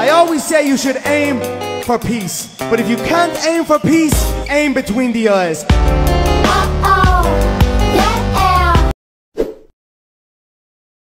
I always say you should aim for peace. But if you can't aim for peace, aim between the eyes.